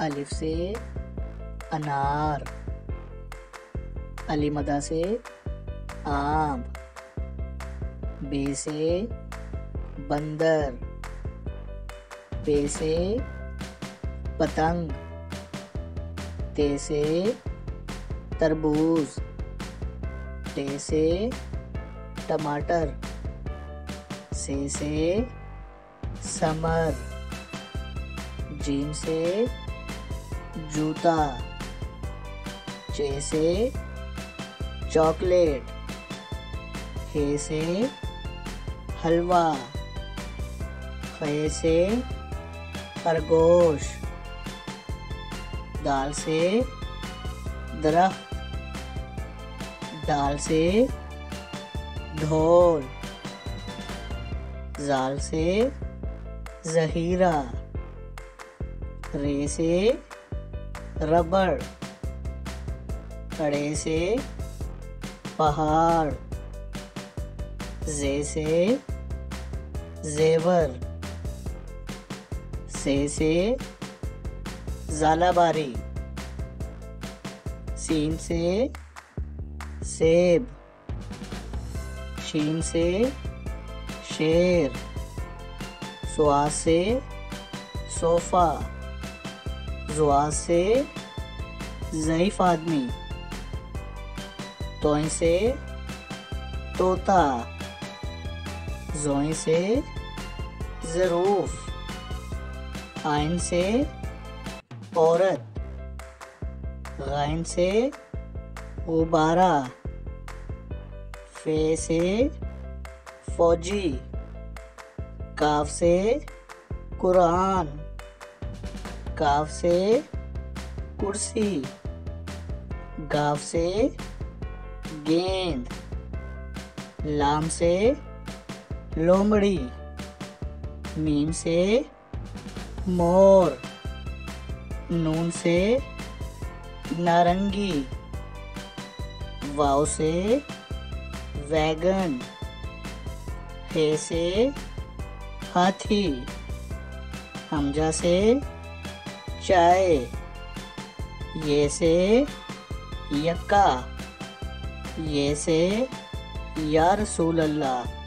अलिफ से अनार अली मदा से आम, बे से बंदर पे से पतंग, ते से तरबूज टे से टमाटर, से से समर जीम से जूता चे से चॉकलेट हे से हलवा खे से खरगोश, दाल से दरख्त, दाल से ढोल, जाल से जहीरा, रे से रबड़, कड़े से पहाड़, जे से जेवर, से से जालाबारी सीन से सेब शीन से शेर, सुआ से सोफा। जुआ से ज़यीफ़ आदमी। तोय से तोता। जोई से ज़रूफ। आइन से औरत। गाइन से गुब्बारा। फे से फौजी। काफ से कुरान। काफ से कुर्सी, गाव से गेंद, लाम से लोमड़ी मीम से मोर, नून से नारंगी, वाव से वैगन, हे से हाथी, हमजा से चाय। ये से यक्का। ये से या रसूल अल्लाह